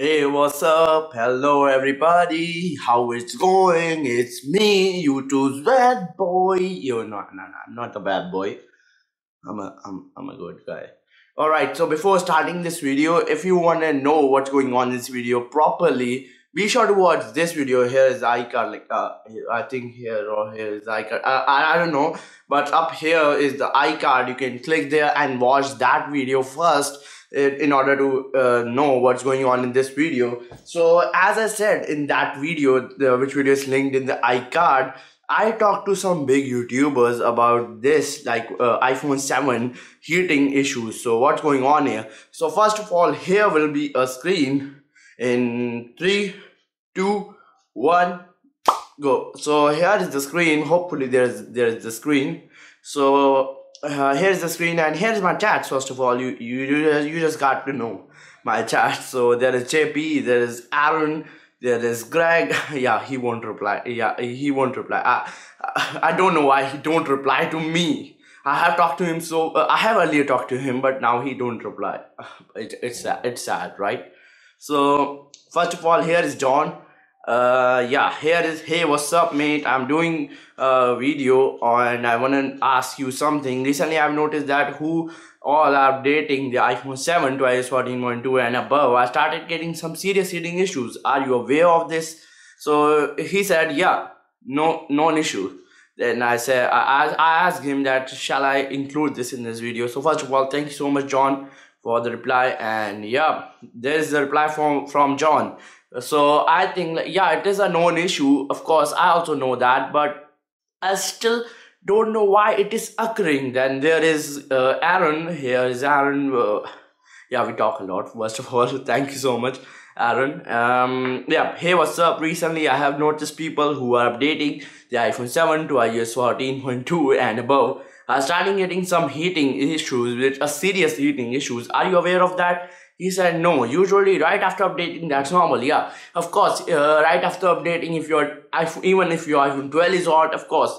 Hey, what's up? Hello, everybody. How it's going? It's me, YouTube's bad boy. You're not, no, no, I'm not a bad boy. I'm a, I'm, I'm a good guy. All right. So before starting this video, if you want to know what's going on in this video properly, be sure to watch this video. Here is icon. Like, uh, I think here or here is icon. Uh, I, I don't know, but up here is the iCard. You can click there and watch that video first in order to uh, know what's going on in this video so as i said in that video the, which video is linked in the icard i talked to some big youtubers about this like uh, iphone 7 heating issues so what's going on here so first of all here will be a screen in three two one go. So here is the screen. Hopefully there's there's the screen. So uh, here's the screen and here's my chat first of all. You you you just got to know my chat. So there is jp there is aaron there is greg. Yeah he won't reply. Yeah he won't reply. I i don't know why he don't reply to me. I have talked to him so uh, i have earlier talked to him but now he don't reply. It, it's it's sad right so first of all here is Jon. Uh yeah here is hey what's up mate? I'm doing a video and i want to ask you something. Recently i've noticed that who all are updating the iphone 7 to ios 14.2 and above. I started getting some serious heating issues. Are you aware of this? So he said yeah no no issue. Then i said i, I asked him that shall i include this in this video? So first of all thank you so much Jon for the reply and yeah there's the reply from from Jon. So i think yeah it is a known issue. Of course i also know that but i still don't know why it is occurring. Then there is uh, aaron. Here is aaron uh, yeah we talk a lot first of all. Thank you so much aaron. Um yeah hey what's up? Recently i have noticed people who are updating the iphone 7 to ios 14.2 and above are starting getting some heating issues which are serious heating issues. Are you aware of that? He said no. Usually right after updating that's normal yeah. Of course uh, right after updating if your iPhone, even if your iphone 12 is hot of course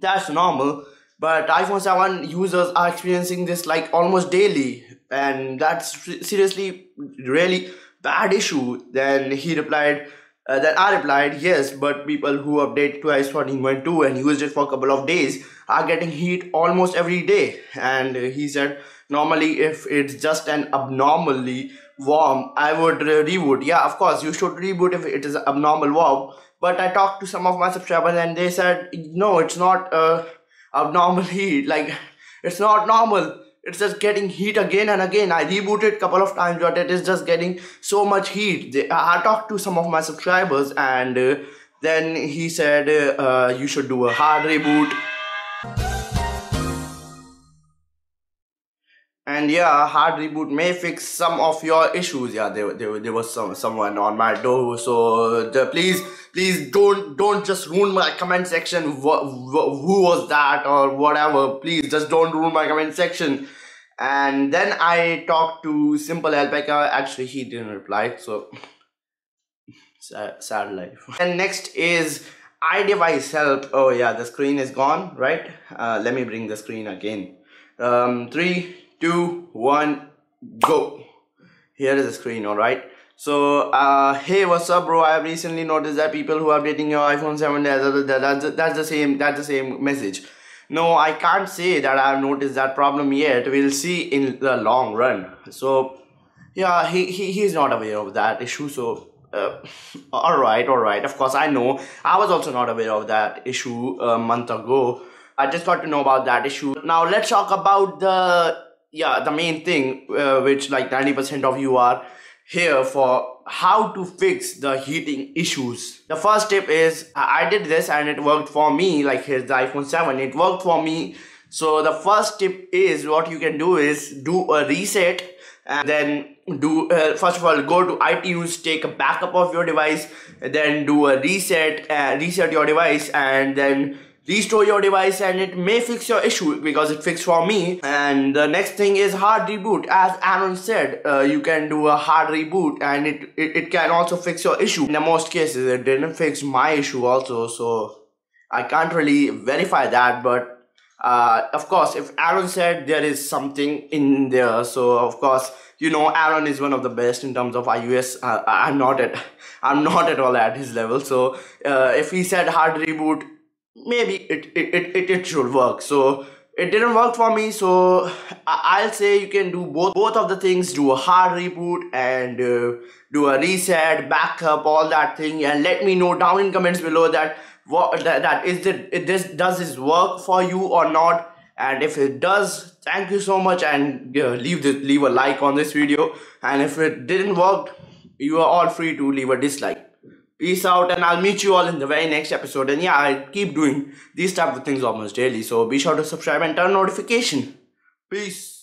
that's normal. But iphone 7 users are experiencing this like almost daily and that's seriously really bad issue then he replied uh, then I replied, yes, but people who update to iOS 14.2 and used it for a couple of days are getting heat almost every day. And he said, normally if it's just an abnormally warm, I would reboot. Yeah, of course, you should reboot if it is abnormal warm. But I talked to some of my subscribers and they said, no, it's not uh, abnormal heat. Like, it's not normal it's just getting heat again and again. I rebooted couple of times but it is just getting so much heat. I talked to some of my subscribers and uh, then he said uh, you should do a hard reboot and yeah hard reboot may fix some of your issues. Yeah there, there, there was some someone on my door so please please don't don't just ruin my comment section. Wh- wh- who was that or whatever? Please just don't ruin my comment section. And then i talked to simple alpaca. Actually he didn't reply so sad, sad life. And next is iDevice help. Oh yeah the screen is gone right? Uh, let me bring the screen again. Um, three two one go. Here is the screen all right? So uh, hey what's up bro? I have recently noticed that people who are updating your iphone 7 that's, that's, the same that's the same message. No i can't say that i've noticed that problem yet. We'll see in the long run. So yeah he, he he's not aware of that issue so uh, all right all right. Of course i know. I was also not aware of that issue a month ago. I just got to know about that issue. Now let's talk about the yeah the main thing uh, which like 90% of you are here for how to fix the heating issues. The first tip is i did this and it worked for me like here's the iphone 7 it worked for me. So the first tip is what you can do is do a reset and then do uh, first of all go to itunes take a backup of your device then do a reset uh, reset your device and then restore your device and it may fix your issue because it fixed for me and the next thing is hard reboot as aaron said uh, you can do a hard reboot and it, it it can also fix your issue in the most cases it didn't fix my issue also so i can't really verify that but uh, of course, if Aaron said there is something in there, so of course, you know, Aaron is one of the best in terms of iOS. Uh, I'm not at, I'm not at all at his level. So uh, if he said hard reboot, maybe it it, it, it, it should work. So it didn't work for me. So i'll say you can do both both of the things. Do a hard reboot and uh, do a reset backup all that thing. And let me know down in comments below that what that, that is it this does this work for you or not? And if it does thank you so much. And uh, leave this leave a like on this video. And if it didn't work you are all free to leave a dislike Peace out and I'll meet you all in the very next episode. And yeah, I keep doing these type of things almost daily. So be sure to subscribe and turn notification. Peace.